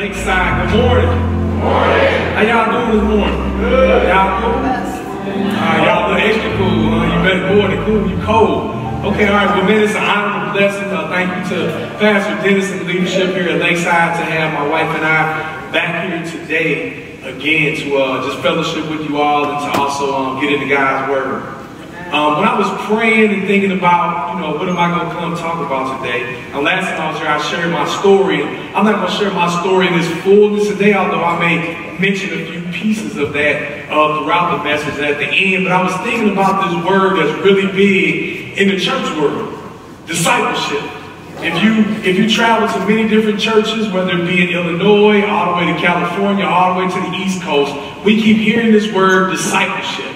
Lakeside. Good morning. Morning. How y'all doing this morning? Good. Y'all cool? Y'all look extra cool. Huh? You better more than cool. You cold. Okay, all right. Well, man, it's an honor and blessing. Uh, thank you to Pastor Dennis and leadership here at Lakeside to have my wife and I back here today again to uh, just fellowship with you all and to also um, get into God's Word. Um, when I was praying and thinking about, you know, what am I going to come talk about today? And last time I was here, I shared my story. I'm not going to share my story in its fullness today, although I may mention a few pieces of that uh, throughout the message at the end. But I was thinking about this word that's really big in the church world, discipleship. If you if you travel to many different churches, whether it be in Illinois, all the way to California, all the way to the East Coast, we keep hearing this word discipleship.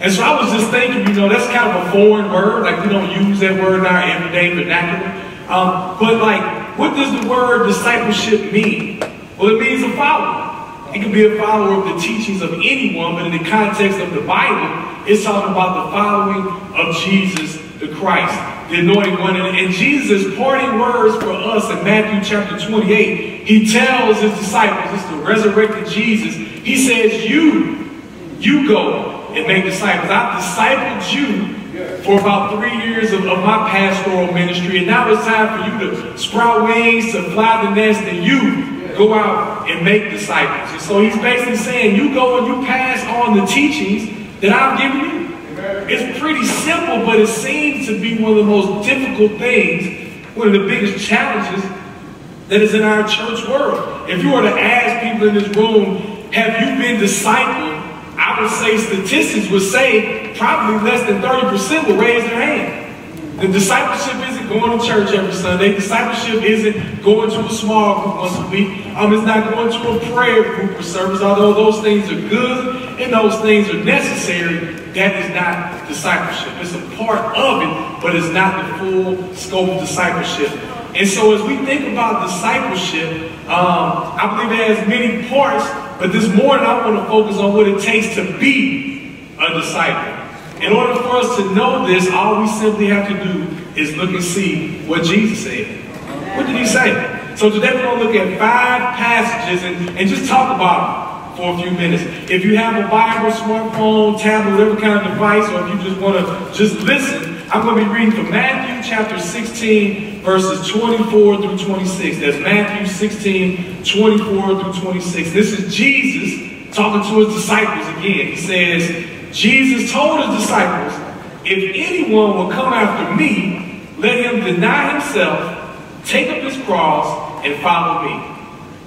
And so I was just thinking, you know, that's kind of a foreign word. Like we don't use that word in our everyday vernacular. Um, but like, what does the word discipleship mean? Well, it means a follower. It can be a follower of the teachings of anyone, but in the context of the Bible, it's talking about the following of Jesus the Christ, the anointed one. And, and Jesus' parting words for us in Matthew chapter 28, he tells his disciples, it's the resurrected Jesus, he says, you, you go and make disciples. I've discipled you for about three years of, of, my pastoral ministry, and now it's time for you to sprout wings, to fly the nest, and you go out and make disciples. And so he's basically saying, you go and you pass on the teachings that I've given you. It's pretty simple, but it seems to be one of the most difficult things, one of the biggest challenges that is in our church world. If you were to ask people in this room, have you been discipled? I would say statistics would say probably less than 30% will raise their hand. The discipleship isn't going to church every Sunday. Discipleship isn't going to a small group once a week. Um, it's not going to a prayer group or service, although those things are good and those things are necessary. That is not discipleship. It's a part of it, but it's not the full scope of discipleship. And so as we think about discipleship, um, I believe it has many parts, but this morning I want to focus on what it takes to be a disciple. In order for us to know this, all we simply have to do is look and see what Jesus said. What did he say? So today we're going to look at five passages and, and just talk about them for a few minutes. If you have a Bible, smartphone, tablet, whatever kind of device, or if you just want to just listen, I'm going to be reading from Matthew chapter 16, verses 24 through 26. That's Matthew 16, 24 through 26. This is Jesus talking to his disciples again. He says, Jesus told his disciples, if anyone will come after me, let him deny himself, take up his cross, and follow me.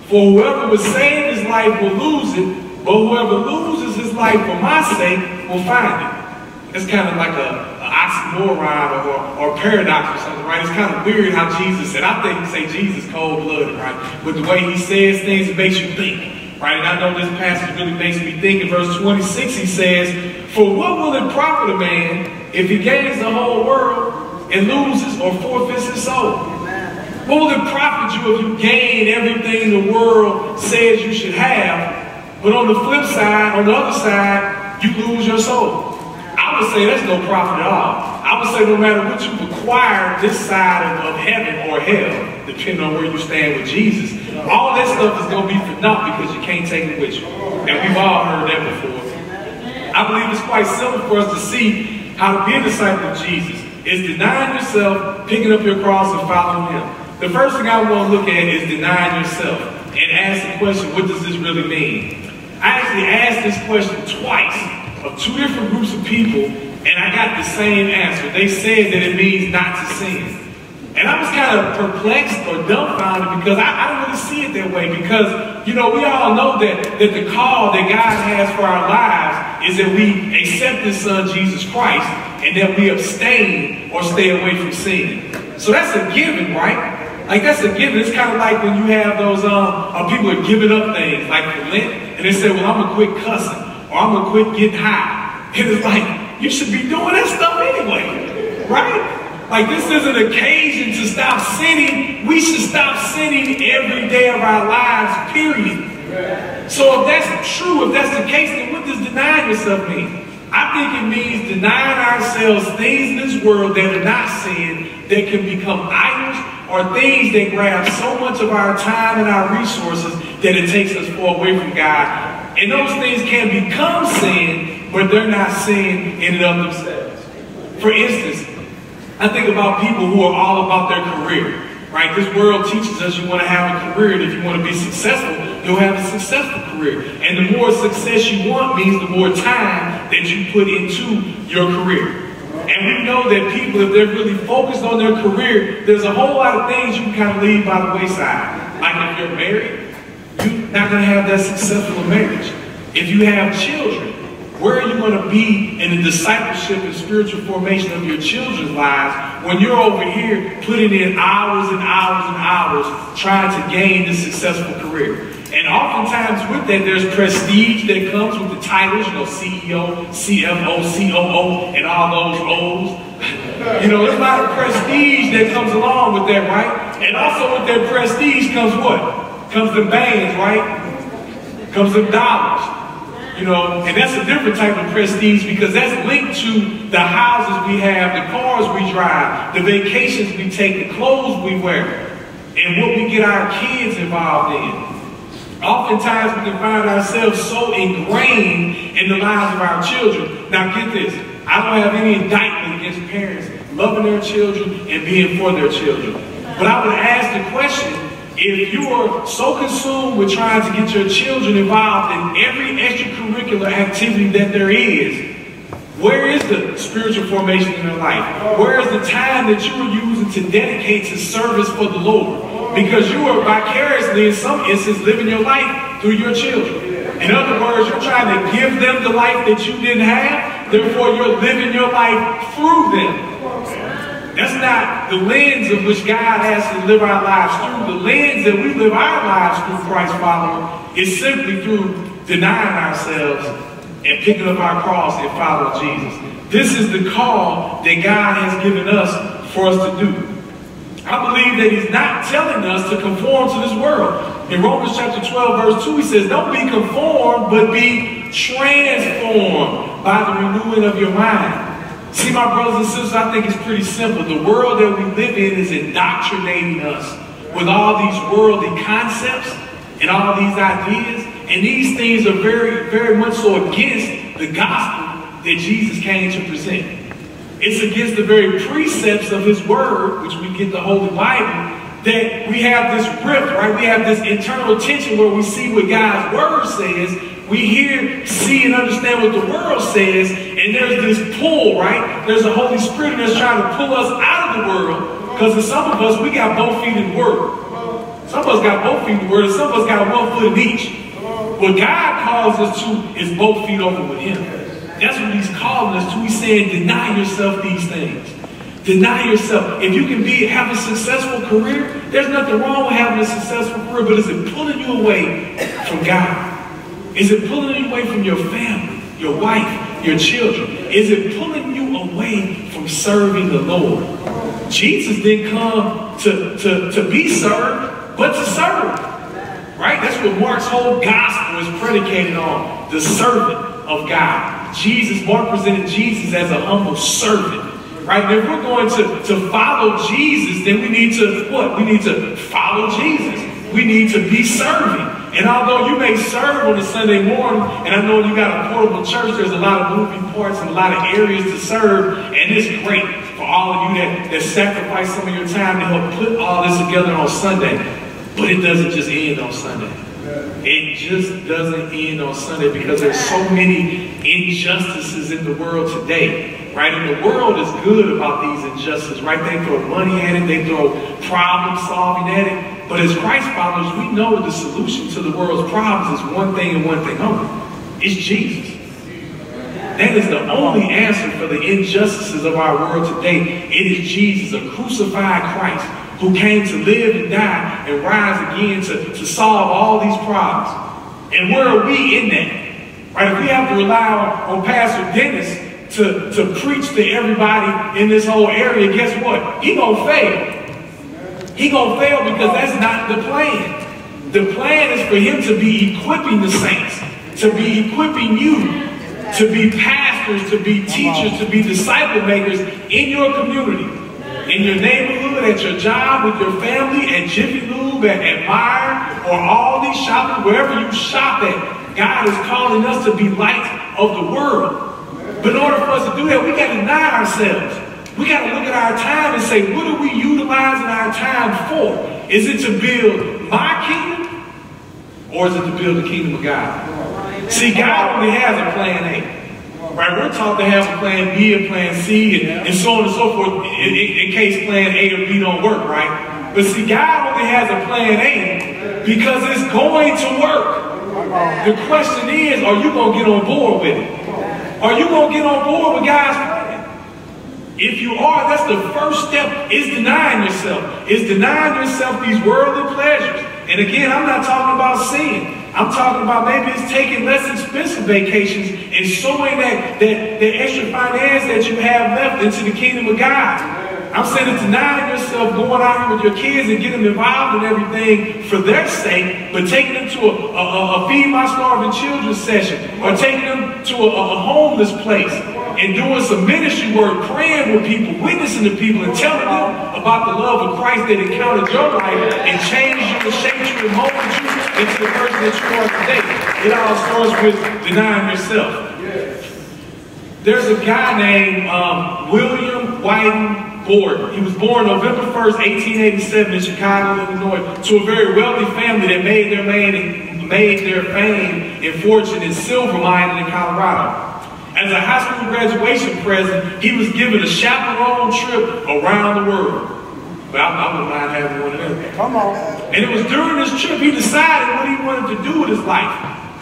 For whoever would save his life will lose it, but whoever loses his life for my sake will find it. It's kind of like a, a oxymoron or, or paradox or something, right? It's kind of weird how Jesus said, I think you say Jesus cold-blooded, right? But the way he says things, it makes you think. Right? And I know this passage really makes me think. In verse 26, he says, For what will it profit a man if he gains the whole world and loses or forfeits his soul? What will it profit you if you gain everything the world says you should have, but on the flip side, on the other side, you lose your soul? I would say that's no profit at all. I would say no matter what you acquire this side of, of heaven or hell, depending on where you stand with Jesus, all that stuff is going to be for naught because you can't take it with you. And we've all heard that before. I believe it's quite simple for us to see how to be a disciple of Jesus. Is denying yourself, picking up your cross, and following him. The first thing I want to look at is denying yourself and ask the question, what does this really mean? I actually asked this question twice of two different groups of people, and I got the same answer. They said that it means not to sin. And I was kind of perplexed or dumbfounded because I, I don't really see it that way. Because, you know, we all know that, that the call that God has for our lives is that we accept His Son, Jesus Christ, and that we abstain or stay away from sin. So that's a given, right? Like that's a given. It's kind of like when you have those um, uh, people are giving up things like Lent, and they say, "Well, I'm gonna quit cussing, Oh, or I'm gonna quit getting high." And it's like you should be doing that stuff anyway, right? Like this is an occasion to stop sinning. We should stop sinning every day of our lives, period. So if that's true, if that's the case, then what does denying yourself mean? I think it means denying ourselves things in this world that are not sin, that can become idols or things that grab so much of our time and our resources that it takes us far away from God. And those things can become sin, but they're not sin in and of themselves. For instance, I think about people who are all about their career. Right? This world teaches us you want to have a career, and if you want to be successful, you'll have a successful career. And the more success you want means the more time that you put into your career. And we know that people, if they're really focused on their career, there's a whole lot of things you can kind of leave by the wayside. Like if you're married, not going to have that successful marriage. If you have children, where are you going to be in the discipleship and spiritual formation of your children's lives when you're over here putting in hours and hours and hours trying to gain a successful career? And oftentimes with that, there's prestige that comes with the titles, you know, CEO, CFO, COO, and all those O's. You know, there's a lot of prestige that comes along with that, right? And also with that prestige comes what? Comes the bands, right? Comes the dollars. You know, and that's a different type of prestige because that's linked to the houses we have, the cars we drive, the vacations we take, the clothes we wear, and what we get our kids involved in. Oftentimes we can find ourselves so ingrained in the lives of our children. Now get this, I don't have any indictment against parents loving their children and being for their children. But I would ask the question, if you are so consumed with trying to get your children involved in every extracurricular activity that there is, where is the spiritual formation in their life? Where is the time that you are using to dedicate to service for the Lord? Because you are vicariously, in some instances, living your life through your children. In other words, you're trying to give them the life that you didn't have, therefore you're living your life through them. That's not the lens of which God has to live our lives through. The lens that we live our lives through Christ following is simply through denying ourselves and picking up our cross and following Jesus. This is the call that God has given us for us to do. I believe that he's not telling us to conform to this world. In Romans chapter 12, verse 2, he says, Don't be conformed, but be transformed by the renewing of your mind. See, my brothers and sisters, I think it's pretty simple. The world that we live in is indoctrinating us with all these worldly concepts and all these ideas. And these things are very, very much so against the gospel that Jesus came to present. It's against the very precepts of his word, which we get the Holy Bible, that we have this rift, right? We have this internal tension where we see what God's word says we hear, see, and understand what the world says, and there's this pull, right? There's a Holy Spirit that's trying to pull us out of the world, because some of us, we got both feet in the Word. Some of us got both feet in the Word, and some of us got one foot in each. What God calls us to is both feet over with Him. That's what He's calling us to. He's saying, deny yourself these things. Deny yourself. If you can be have a successful career, there's nothing wrong with having a successful career, but is it pulling you away from God? Is it pulling you away from your family, your wife, your children? Is it pulling you away from serving the Lord? Jesus didn't come to, to, to be served, but to serve. Right? That's what Mark's whole gospel is predicated on. The servant of God. Jesus, Mark presented Jesus as a humble servant. Right? If we're going to, to follow Jesus, then we need to what? We need to follow Jesus. We need to be serving. And although you may serve on a Sunday morning, and I know you got a portable church, there's a lot of moving parts and a lot of areas to serve, and it's great for all of you that, that sacrifice some of your time to help put all this together on Sunday. But it doesn't just end on Sunday. It just doesn't end on Sunday because there's so many injustices in the world today, right? And the world is good about these injustices, right? They throw money at it, they throw problem solving at it, but as Christ followers, we know the solution to the world's problems is one thing and one thing only. It's Jesus. That is the only answer for the injustices of our world today. It is Jesus, a crucified Christ, who came to live and die and rise again to, to solve all these problems. And where are we in that? Right? If we have to rely on, on Pastor Dennis to, to preach to everybody in this whole area, guess what? He gonna fail. He gonna fail because that's not the plan. The plan is for him to be equipping the saints, to be equipping you, to be pastors, to be teachers, to be disciple makers in your community, in your neighborhood, at your job, with your family, at Jiffy Lube, at, at Meijer, or all these shopping, wherever you shop at, God is calling us to be light of the world. But in order for us to do that, we got to deny ourselves. We got to look at our time and say, what are we utilizing our time for? Is it to build my kingdom or is it to build the kingdom of God? See, God only has a plan A. Right? We're taught to have a plan B and plan C and, and so on and so forth in, in, in case plan A or B don't work, right? But see, God only has a plan A because it's going to work. The question is, are you going to get on board with it? Are you going to get on board with God's? If you are, that's the first step, is denying yourself. Is denying yourself these worldly pleasures. And again, I'm not talking about sin. I'm talking about maybe it's taking less expensive vacations and sowing that, that, that extra finance that you have left into the kingdom of God. I'm saying it's denying yourself going out here with your kids and getting involved in everything for their sake, but taking them to a, a, a Feed My Starving Children session or taking them to a, a homeless place and doing some ministry work, praying with people, witnessing to people, and telling them about the love of Christ that encountered your life and changed you and shaped you and molded you into the person that you are today. It all starts with denying yourself. There's a guy named um, William Whiting Borden. He was born November 1st, 1887 in Chicago, Illinois, to a very wealthy family that made their name, made their fame and fortune in silver mining in Colorado. As a high school graduation present, he was given a chaperone trip around the world. But I, I wouldn't mind having one of them. Come on. And it was during this trip he decided what he wanted to do with his life.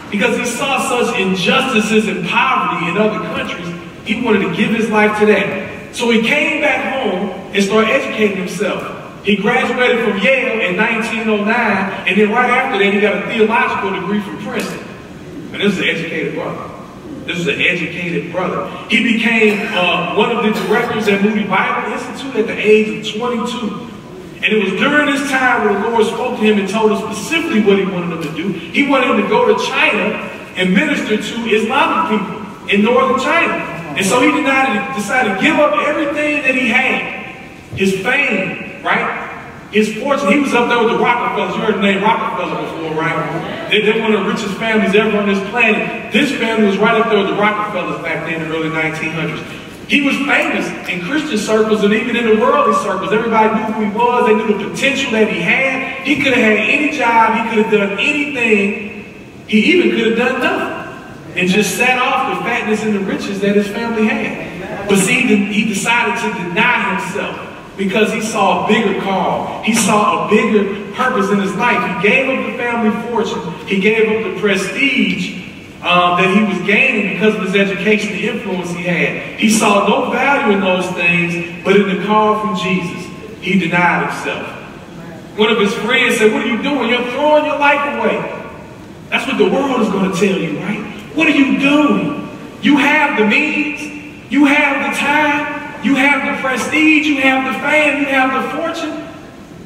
Because he saw such injustices and poverty in other countries, he wanted to give his life to that. So he came back home and started educating himself. He graduated from Yale in 1909, and then right after that, he got a theological degree from Princeton. And this is an educated brother. This is an educated brother. He became uh, one of the directors at Moody Bible Institute at the age of 22. And it was during this time where the Lord spoke to him and told him specifically what he wanted him to do. He wanted him to go to China and minister to Islamic people in northern China. And so he decided, decided to give up everything that he had. His fame, right? His fortune. He was up there with the Rockefellers. You heard the name Rockefeller before, right? They, they're one of the richest families ever on this planet. This family was right up there with the Rockefellers back then in the early 1900s. He was famous in Christian circles and even in the worldly circles. Everybody knew who he was. They knew the potential that he had. He could have had any job. He could have done anything. He even could have done nothing and just sat off the fatness and the riches that his family had. But see, he decided to deny himself because he saw a bigger call. He saw a bigger purpose in his life. He gave up the family fortune. He gave up the prestige um, that he was gaining because of his education, the influence he had. He saw no value in those things, but in the call from Jesus, he denied himself. One of his friends said, what are you doing? You're throwing your life away. That's what the world is going to tell you, right? What are you doing? You have the means, you have the time, you have the prestige, you have the fame, you have the fortune.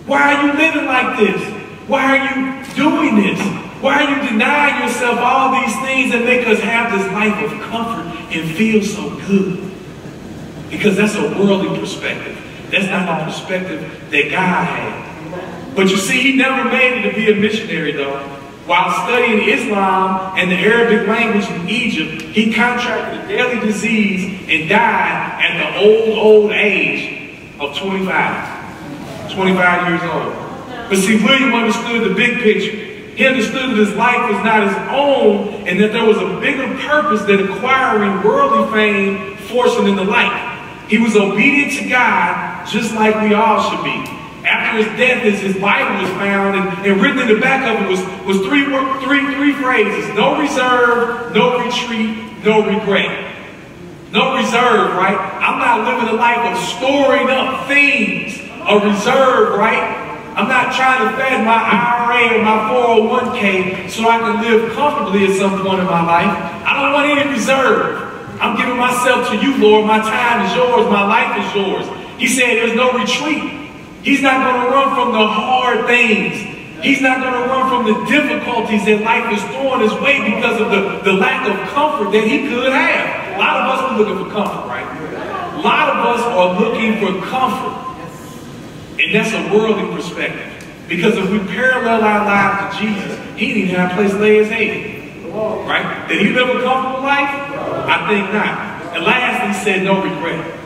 Why are you living like this? Why are you doing this? Why are you denying yourself all these things that make us have this life of comfort and feel so good? Because that's a worldly perspective. That's not the perspective that God had. But you see, he never made it to be a missionary, though. While studying Islam and the Arabic language in Egypt, he contracted a deadly disease and died at the old, old age of 25. 25 years old. But see, William understood the big picture. He understood that his life was not his own and that there was a bigger purpose than acquiring worldly fame, fortune, and the like. He was obedient to God just like we all should be. After his death, his, his Bible was found, and, and written in the back of it was, was three, three, three phrases. No reserve, no retreat, no regret. No reserve, right? I'm not living a life of storing up things. A reserve, right? I'm not trying to fed my IRA or my 401k so I can live comfortably at some point in my life. I don't want any reserve. I'm giving myself to you, Lord. My time is yours. My life is yours. He said there's no retreat. He's not going to run from the hard things. He's not going to run from the difficulties that life is throwing his way because of the, the lack of comfort that he could have. A lot of us are looking for comfort, right? A lot of us are looking for comfort. And that's a worldly perspective. Because if we parallel our lives to Jesus, he didn't have a place to lay his head. Right? Did he live a comfortable life? I think not. And lastly, he said no regret.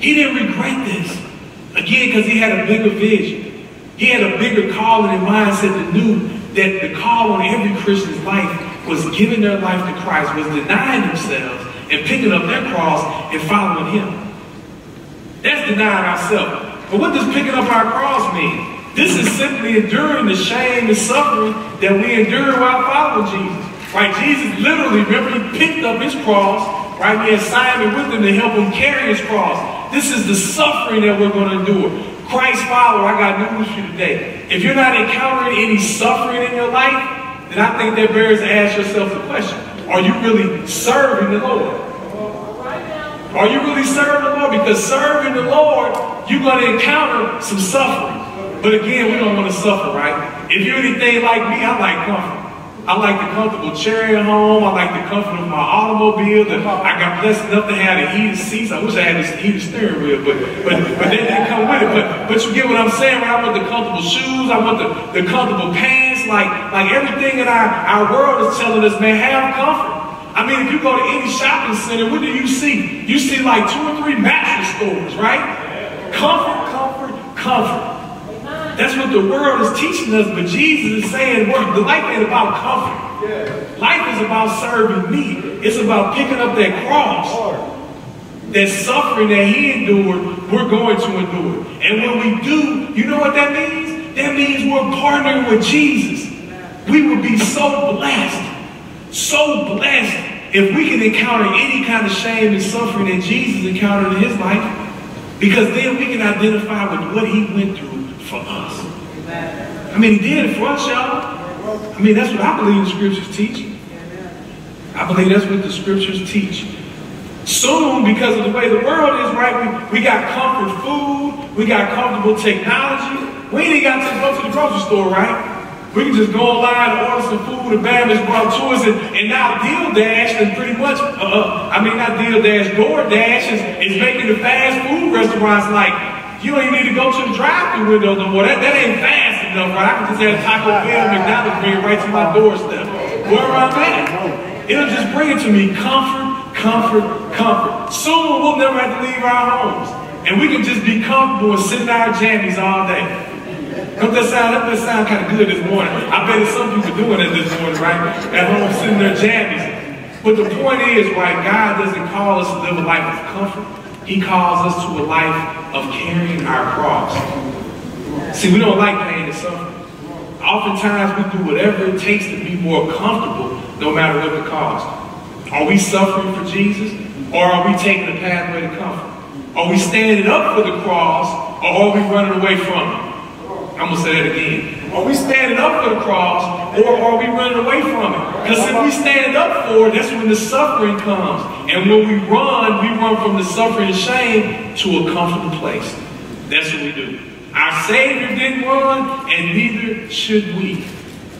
He didn't regret this. Again, because he had a bigger vision. He had a bigger calling and mindset that knew that the call on every Christian's life was giving their life to Christ, was denying themselves and picking up their cross and following him. That's denying ourselves. But what does picking up our cross mean? This is simply enduring the shame and suffering that we endure while following Jesus. Right? Jesus literally, remember, he picked up his cross, right? He had Simon with him to help him carry his cross. This is the suffering that we're going to endure. Christ follower, I got news for you today. If you're not encountering any suffering in your life, then I think that bears to ask yourself the question, are you really serving the Lord? Are you really serving the Lord? Because serving the Lord, you're going to encounter some suffering. But again, we don't want to suffer, right? If you're anything like me, I like comfort. I like the comfortable chair at home. I like the comfort of my automobile. That I got blessed enough to have the heated seats. I wish I had the heated steering wheel, but but but they didn't come with it. But but you get what I'm saying, right? I want the comfortable shoes. I want the, the comfortable pants. Like like everything in our, our world is telling us, man, have comfort. I mean, if you go to any shopping center, what do you see? You see like two or three mattress stores, right? Comfort, comfort, comfort. That's what the world is teaching us, but Jesus is saying, the life ain't about comfort. Life is about serving me. It's about picking up that cross. That suffering that he endured, we're going to endure. And when we do, you know what that means? That means we're partnering with Jesus. We will be so blessed, so blessed if we can encounter any kind of shame and suffering that Jesus encountered in his life. Because then we can identify with what he went through for us. I mean, he did for us, y'all. I mean, that's what I believe the scriptures teach. I believe that's what the scriptures teach. Soon, because of the way the world is, right, we, we got comfort food, we got comfortable technology. We ain't got to go to the grocery store, right? We can just go online and order some food and bam, it's brought to us. And, and now Deal Dash is pretty much, uh, uh I mean, not DoorDash, DoorDash is, is making the fast food restaurants like you don't even need to go to the drive-thru window no more. That, that ain't fast enough, right? I can just have Taco Bell, McDonald's bring right to my doorstep. Where am I'm at, it'll just bring it to me. Comfort, comfort, comfort. Soon we'll never have to leave our homes. And we can just be comfortable and sit in our jammies all day. Don't that sound, that sound kind of good this morning. I bet some people doing it this morning, right? At home sitting in their jammies. But the point is, right, God doesn't call us to live a life of comfort. He calls us to a life of carrying our cross. See, we don't like pain and suffering. Oftentimes we do whatever it takes to be more comfortable, no matter what the cost. Are we suffering for Jesus, or are we taking the pathway to comfort? Are we standing up for the cross, or are we running away from it? I'm going to say that again. Are we standing up for the cross, or are we running away from it? Because if we stand up for it, that's when the suffering comes. And when we run, we run from the suffering and shame to a comfortable place. That's what we do. Our Savior didn't run, and neither should we.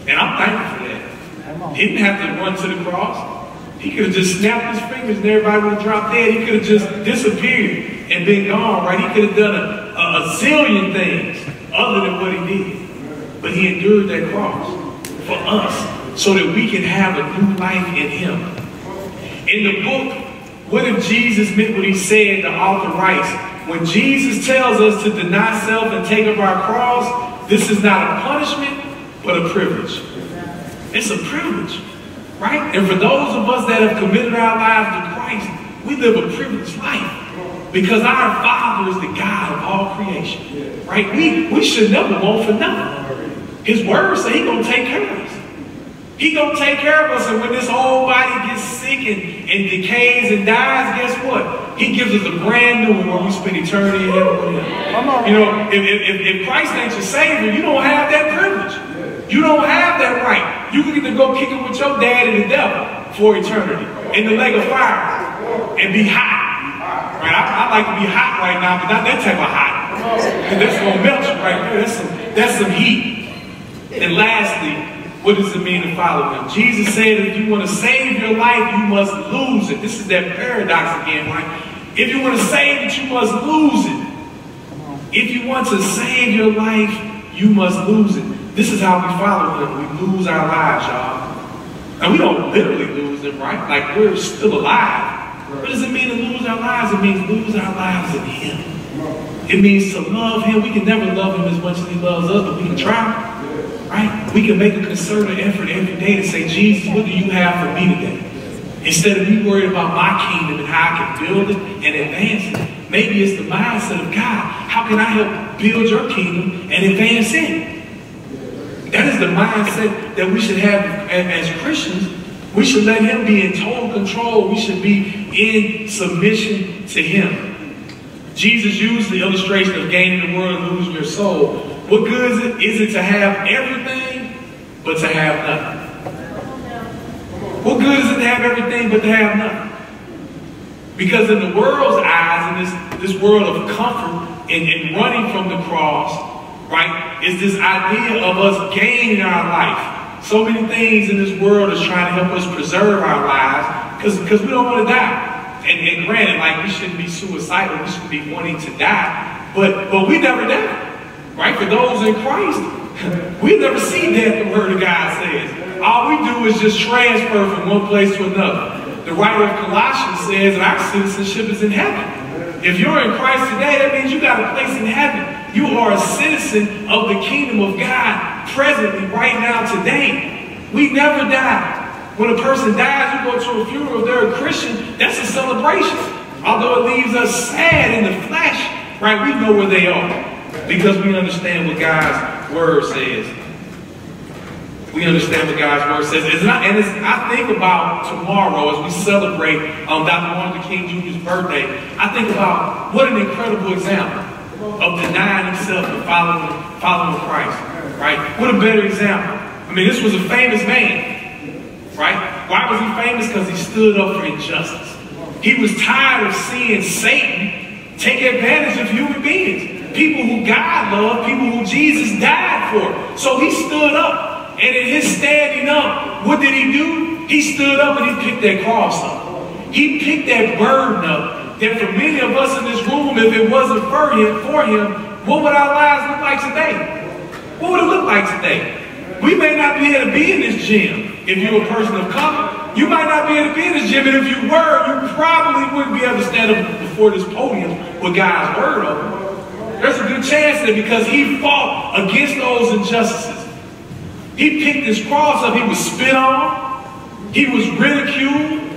And I'm thankful for that. He didn't have to run to the cross. He could have just snapped his fingers and everybody would have dropped dead. He could have just disappeared and been gone, right? He could have done a, a, a zillion things other than what he did. But he endured that cross for us so that we can have a new life in him. In the book, What if Jesus meant what he said, the author writes, when Jesus tells us to deny self and take up our cross, this is not a punishment, but a privilege. It's a privilege, right? And for those of us that have committed our lives to Christ, we live a privileged life. Because our Father is the God of all creation. Right? We, we should never want for nothing. His word says He's going to take care of us. He gonna take care of us, and when this whole body gets sick and, and decays and dies, guess what? He gives us a brand new one where we spend eternity in heaven with Him. You know, if, if, if Christ ain't your Savior, you don't have that privilege. You don't have that right. You can either go kick it with your dad and the devil for eternity in the lake of fire and be hot. I, I like to be hot right now, but not that type of hot. Because that's gonna melt you right there. That's some, that's some heat. And lastly, what does it mean to follow him? Jesus said if you want to save your life, you must lose it. This is that paradox again, right? If you want to save it, you must lose it. If you want to save your life, you must lose it. This is how we follow him. We lose our lives, y'all. And we don't literally lose them, right? Like we're still alive. What does it mean It means lose our lives in him. It means to love him. We can never love him as much as he loves us, but we can try. Right? We can make a concerted effort every day to say, Jesus, what do you have for me today? Instead of me worried about my kingdom and how I can build it and advance it, maybe it's the mindset of God. How can I help build your kingdom and advance it? That is the mindset that we should have as Christians. We should let him be in total control. We should be in submission to him. Jesus used the illustration of gaining the world and losing your soul. What good is it, is it to have everything but to have nothing? What good is it to have everything but to have nothing? Because in the world's eyes, in this, this world of comfort and, and running from the cross, right, is this idea of us gaining our life. So many things in this world is trying to help us preserve our lives because we don't want to die. And, and granted, like we shouldn't be suicidal, we should be wanting to die, but but we never die. Right? For those in Christ, we never see death, the word of God says. All we do is just transfer from one place to another. The writer of Colossians says that our citizenship is in heaven. If you're in Christ today, that means you got a place in heaven. You are a citizen of the kingdom of God presently, right now, today. We never die. When a person dies, you go to a funeral, if they're a Christian, that's a celebration. Although it leaves us sad in the flesh, right? We know where they are because we understand what God's word says we understand what God's word says. It's not, and it's, I think about tomorrow as we celebrate um, Dr. Martin Luther King Jr.'s birthday. I think about what an incredible example of denying himself and following, following Christ. Right? What a better example. I mean, this was a famous man. Right? Why was he famous? Because he stood up for injustice. He was tired of seeing Satan take advantage of human beings. People who God loved, people who Jesus died for. So he stood up. And in his standing up, what did he do? He stood up and he picked that cross up. He picked that burden up that for many of us in this room, if it wasn't for him, for him, what would our lives look like today? What would it look like today? We may not be able to be in this gym if you're a person of color. You might not be able to be in this gym, and if you were, you probably wouldn't be able to stand up before this podium with God's word over. There's a good chance that because he fought against those injustices, he picked his cross up. He was spit on. He was ridiculed.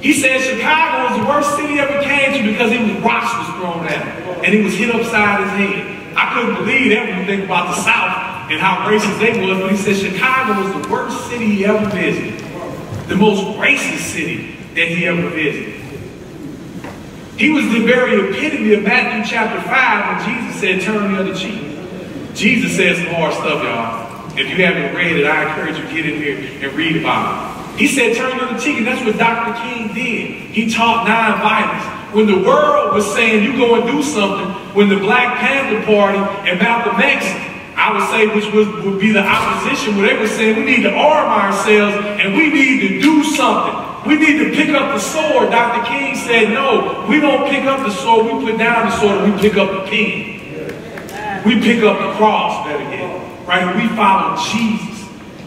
He said Chicago was the worst city ever came to because he was rocks was thrown at him. And he was hit upside his head. I couldn't believe that when you think about the South and how racist they was, but he said Chicago was the worst city he ever visited. The most racist city that he ever visited. He was the very epitome of Matthew chapter 5 when Jesus said, turn the other cheek. Jesus said some hard stuff, y'all. If you haven't read it, I encourage you to get in here and read about it. He said, turn the other cheek, and that's what Dr. King did. He taught nonviolence. When the world was saying you go and do something, when the Black Panther Party and Malcolm X, I would say, which was, would be the opposition, where they were saying we need to arm ourselves and we need to do something. We need to pick up the sword. Dr. King said, no, we don't pick up the sword. We put down the sword and we pick up the pen. We pick up the cross, better yet right? We follow Jesus.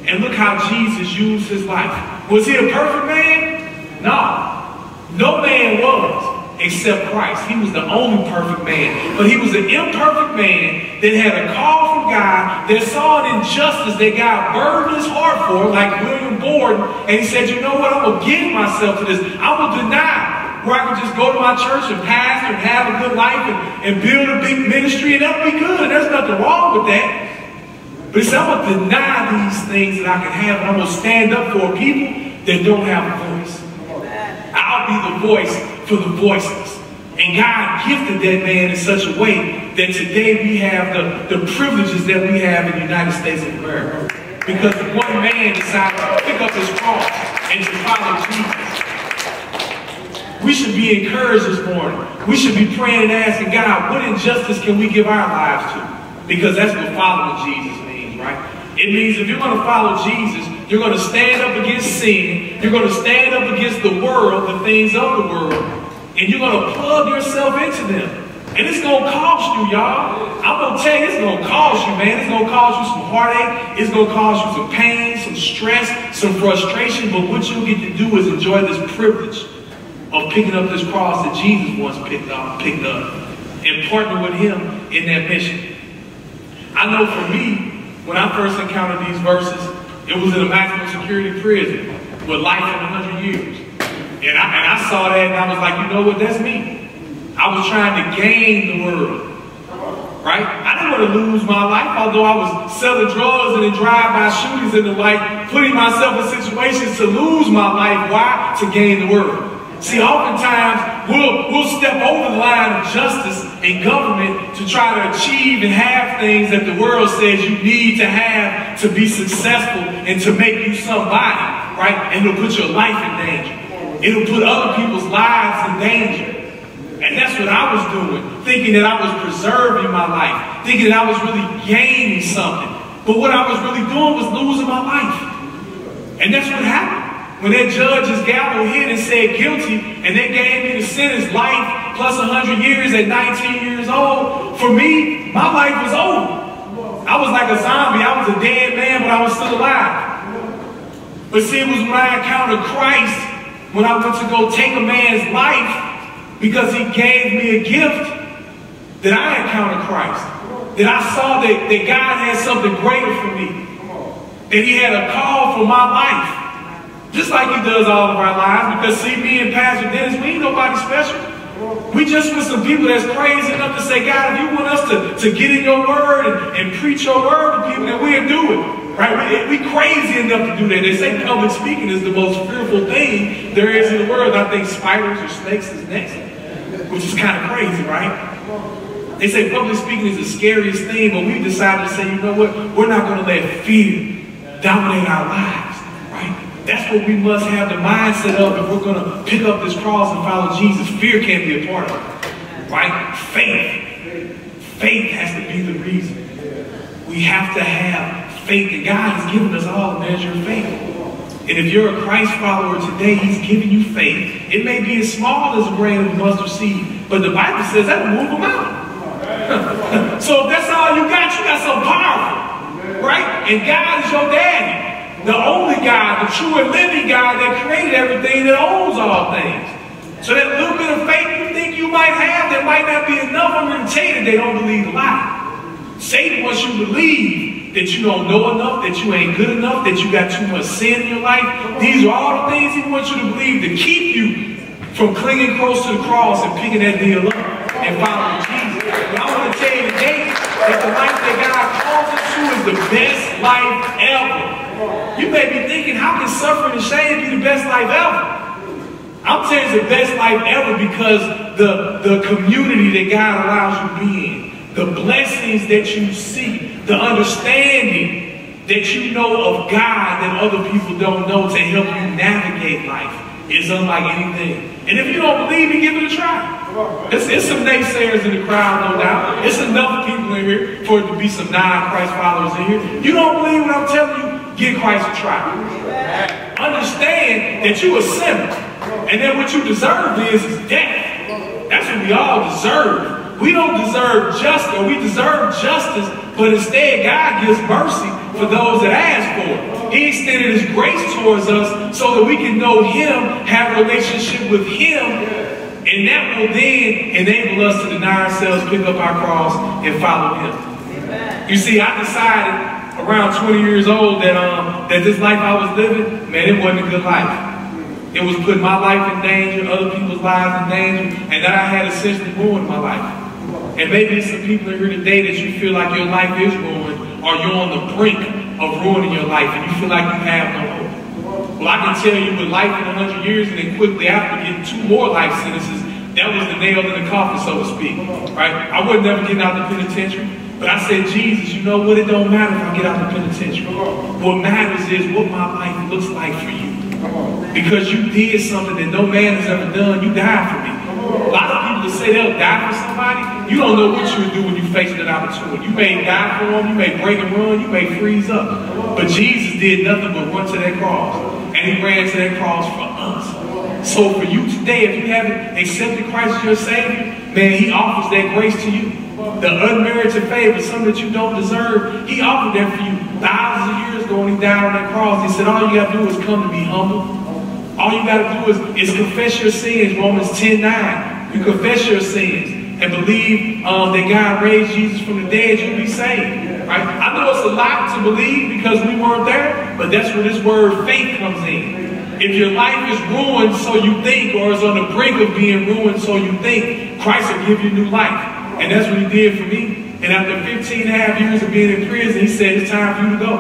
And look how Jesus used his life. Was he a perfect man? No. No man was except Christ. He was the only perfect man. But he was an imperfect man that had a call from God that saw an injustice that God burdened his heart for, like William Borden. And he said, you know what? I'm going to give myself to this. I will deny where I can just go to my church and pastor and have a good life and, and build a big ministry and that'll be good. There's nothing wrong with that. But said, I'm going to deny these things that I can have, and I'm going to stand up for people that don't have a voice. I'll be the voice for the voiceless. And God gifted that man in such a way that today we have the, the privileges that we have in the United States of America. Because one man decided to pick up his cross and to follow Jesus. We should be encouraged this morning. We should be praying and asking God, what injustice can we give our lives to? Because that's what following Jesus right? It means if you're going to follow Jesus, you're going to stand up against sin, you're going to stand up against the world, the things of the world, and you're going to plug yourself into them. And it's gonna cost you, y'all. I'm gonna tell you, it's gonna cost you, man. It's gonna cost you some heartache. It's gonna cause you some pain, some stress, some frustration. But what you get to do is enjoy this privilege of picking up this cross that Jesus once picked up, picked up, and partner with Him in that mission. I know for me, when I first encountered these verses, it was in a maximum security prison with life in 100 years. And I, and I saw that and I was like, you know what, that's me. I was trying to gain the world. Right? I didn't want to lose my life, although I was selling drugs and then drive-by shootings and the like, putting myself in situations to lose my life. Why? To gain the world. See, oftentimes we'll, we'll step over the line of justice and government to try to achieve and have things that the world says you need to have to be successful and to make you somebody, right? And it'll put your life in danger. It'll put other people's lives in danger. And that's what I was doing, thinking that I was preserving my life, thinking that I was really gaining something. But what I was really doing was losing my life. And that's what happened. When that judge's gavel hit and said guilty, and they gave me the sentence life plus 100 years at 19 years old, for me, my life was over. I was like a zombie. I was a dead man, but I was still alive. But see, it was when I encountered Christ, when I went to go take a man's life, because he gave me a gift that I encountered Christ. That I saw that, that God had something greater for me. That he had a call for my life. Just like he does all of our lives. Because see, me and Pastor Dennis, we ain't nobody special. We just with some people that's crazy enough to say, God, if you want us to, to get in your word and, and preach your word to people, then we'll do it. Right? We, we crazy enough to do that. They say public speaking is the most fearful thing there is in the world. I think spiders or snakes is next which is kind of crazy, right? They say public speaking is the scariest thing, but we decided to say, you know what? We're not going to let fear dominate our lives? What we must have the mindset of if we're going to pick up this cross and follow Jesus. Fear can't be a part of it, right? Faith. Faith has to be the reason. We have to have faith that God has given us all a measure of faith. And if you're a Christ follower today, he's giving you faith. It may be as small as a grain of mustard seed, but the Bible says that will move them out. so if that's all you got, you got something powerful. Right? And God is your daddy. The only God, the true and living God that created everything, that owns all things. So that little bit of faith you think you might have that might not be enough, I'm going to tell you they don't believe the lie. Satan wants you to believe that you don't know enough, that you ain't good enough, that you got too much sin in your life. These are all the things he wants you to believe to keep you from clinging close to the cross and picking that deal up and following Jesus. But I want to tell you today that the life that God calls us to is the best life may be thinking, how can suffering and shame be the best life ever? I'm saying it's the best life ever because the, the community that God allows you to be in, the blessings that you see, the understanding that you know of God that other people don't know to help you navigate life is unlike anything. And if you don't believe me, give it a try. It's, it's some naysayers in the crowd, no doubt. It's enough people in here for it to be some non-Christ followers in here. You don't believe what I'm telling you, give Christ a try. Understand that you a sinner. And then what you deserve is, is death. That's what we all deserve. We don't deserve justice, we deserve justice but instead, God gives mercy for those that ask for it. He extended his grace towards us so that we can know him, have a relationship with him, and that will then enable us to deny ourselves, pick up our cross, and follow him. You see, I decided around 20 years old that um that this life I was living, man, it wasn't a good life. It was putting my life in danger, other people's lives in danger, and that I had essentially ruined my life. And maybe some people here today that you feel like your life is ruined or you're on the brink of ruining your life and you feel like you have no hope. Well, I can tell you with life in 100 years and then quickly after getting two more life sentences, that was the nail in the coffin, so to speak. Right? I would never get out of the penitentiary. But I said, Jesus, you know what? It don't matter if I get out of the penitentiary. What matters is what my life looks like for you. Because you did something that no man has ever done. You died for me. A lot of people that say they'll die for somebody, you don't know what you would do when you face that opportunity. You may die for them, you may break and run, you may freeze up. But Jesus did nothing but run to that cross. And he ran to that cross for us. So for you today, if you haven't accepted Christ as your Savior, man, he offers that grace to you. The unmerited favor, something that you don't deserve, he offered that for you thousands of years ago when he died on that cross. He said, all you got to do is come to be humble. All you got to do is, is confess your sins, Romans 10, 9. You confess your sins and believe um, that God raised Jesus from the dead, you'll be saved. Right? I know it's a lot to believe because we weren't there, but that's where this word faith comes in. If your life is ruined so you think, or is on the brink of being ruined so you think, Christ will give you new life. And that's what he did for me. And after 15 and a half years of being in prison, he said, it's time for you to go.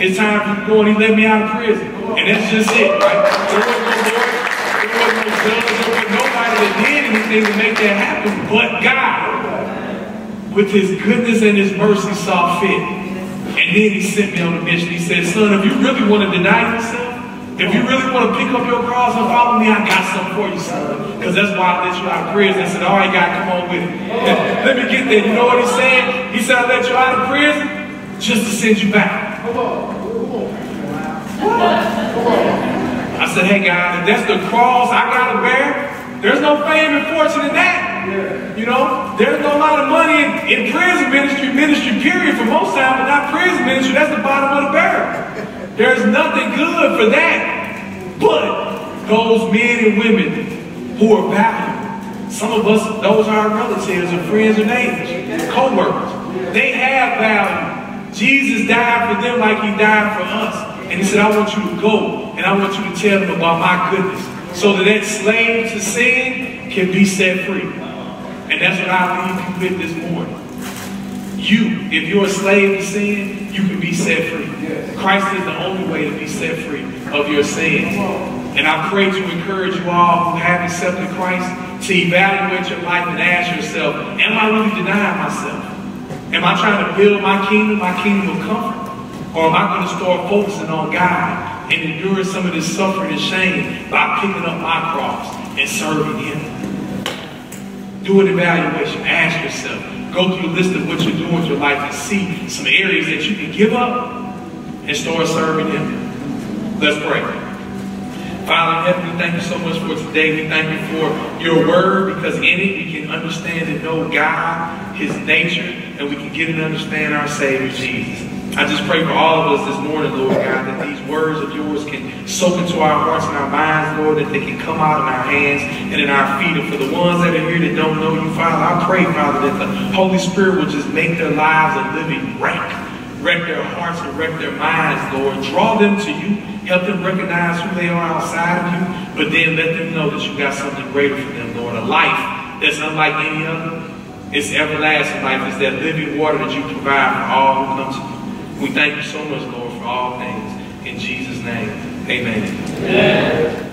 It's time for you to go. And he let me out of prison. And that's just it, right? There wasn't no Lord. There wasn't no. There wasn't nobody that did anything to make that happen but God. With his goodness and his mercy saw fit. And then he sent me on a mission. He said, son, if you really want to deny yourself, if you really want to pick up your cross and follow me, I got something for you, son. Because that's why I let you out of prison. I said, all right, God, come on with it. Let me get there. You know what he said? He said, I let you out of prison just to send you back. I said, hey, God, if that's the cross I got to bear, there's no fame and fortune in that. You know, there's no lot of money in, in prison ministry, ministry period for most time, but not prison ministry. That's the bottom of the barrel. There's nothing good for that. But those men and women who are valuable, some of us, those are our relatives and friends and neighbors, co-workers, they have value. Jesus died for them like he died for us. And he said, I want you to go and I want you to tell them about my goodness so that that slave to sin can be set free. And that's what I leave you with this morning. You, if you're a slave to sin, you can be set free. Christ is the only way to be set free of your sins. And I pray to encourage you all who have accepted Christ to evaluate your life and ask yourself, am I really denying myself? Am I trying to build my kingdom, my kingdom of comfort? Or am I going to start focusing on God and enduring some of this suffering and shame by picking up my cross and serving Him? Do an evaluation. Ask yourself, Go through a list of what you're doing with your life and see some areas that you can give up and start serving Him. Let's pray. Father in heaven, thank you so much for today. We thank you for your word because in it we can understand and know God, His nature, and we can get and understand our Savior Jesus. I just pray for all of us this morning, Lord God, that these words of yours can soak into our hearts and our minds, Lord, that they can come out in our hands and in our feet. And for the ones that are here that don't know you, Father, I pray, Father, that the Holy Spirit will just make their lives a living wreck. Wreck their hearts and wreck their minds, Lord. Draw them to you. Help them recognize who they are outside of you, but then let them know that you got something greater for them, Lord. A life that's unlike any other. It's everlasting life. It's that living water that you provide for all who come to you. We thank you so much, Lord, for all things. In Jesus' name, amen. amen.